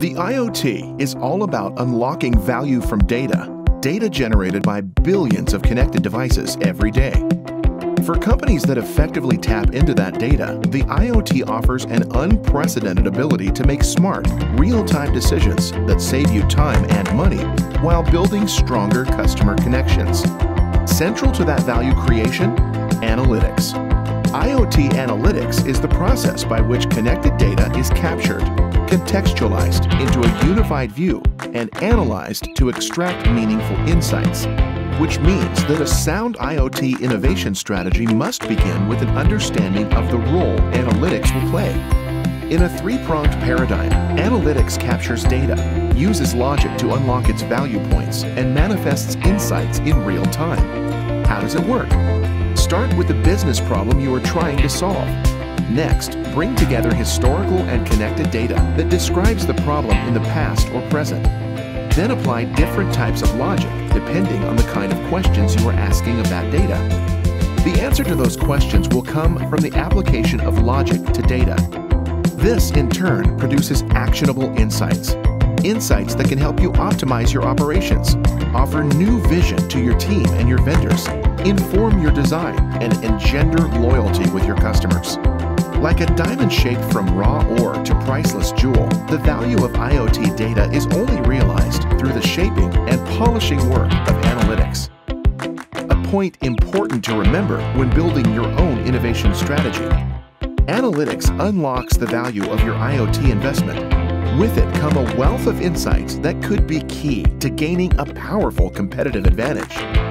The IoT is all about unlocking value from data, data generated by billions of connected devices every day. For companies that effectively tap into that data, the IoT offers an unprecedented ability to make smart, real-time decisions that save you time and money while building stronger customer connections. Central to that value creation, analytics. IoT analytics is the process by which connected data is captured, contextualized into a unified view, and analyzed to extract meaningful insights which means that a sound IoT innovation strategy must begin with an understanding of the role analytics will play. In a three-pronged paradigm, analytics captures data, uses logic to unlock its value points, and manifests insights in real time. How does it work? Start with the business problem you are trying to solve. Next, bring together historical and connected data that describes the problem in the past or present. Then apply different types of logic depending on the kind of questions you are asking of that data. The answer to those questions will come from the application of logic to data. This, in turn, produces actionable insights. Insights that can help you optimize your operations, offer new vision to your team and your vendors, inform your design, and engender loyalty with your customers. Like a diamond shaped from raw ore to priceless jewel, the value of IoT data is only realized through the shaping and polishing work of analytics. A point important to remember when building your own innovation strategy. Analytics unlocks the value of your IoT investment. With it come a wealth of insights that could be key to gaining a powerful competitive advantage.